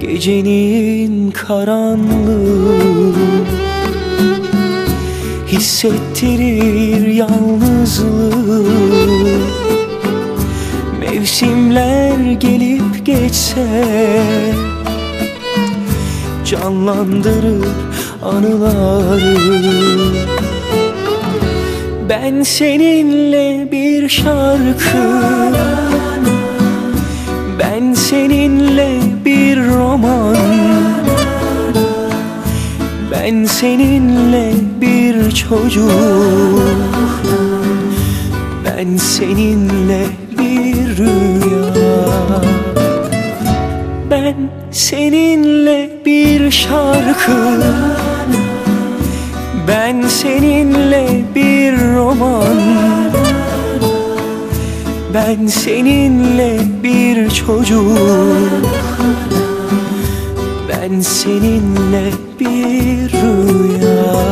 Gecenin karanlığı Hissettirir yalnızlığı. Mevsimler gelip geçse Canlandırır anıları. Ben seninle bir şarkı Ben seninle seninle bir çocuk. Ben seninle bir rüya. Ben seninle bir şarkı. Ben seninle bir roman. Ben seninle bir çocuk. Ben seninle bir rüya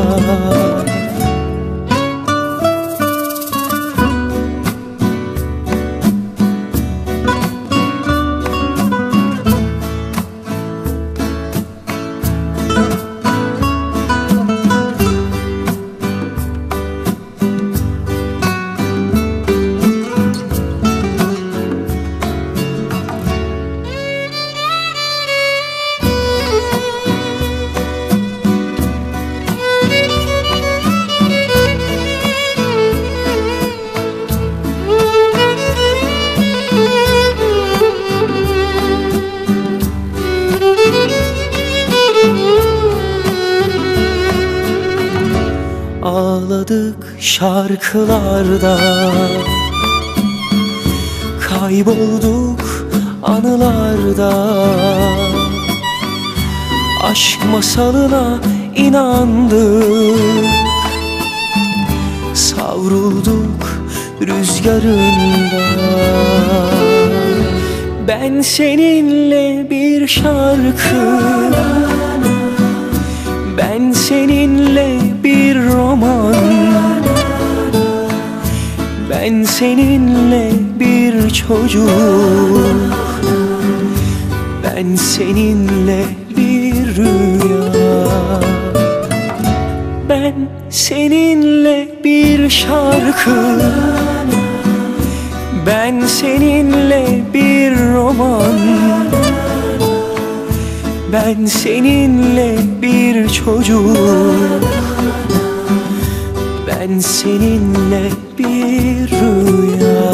Ağladık şarkılarda. Kaybolduk anılarda. Aşk masalına inandık. Savrulduk rüzgarında Ben seninle bir şarkı ben seninle bir roman. Ben seninle bir çocuk. Ben seninle bir rüya. Ben seninle bir şarkı. Ben seninle bir roman. Ben seninle bir çocuk. Ben seninle bir rüya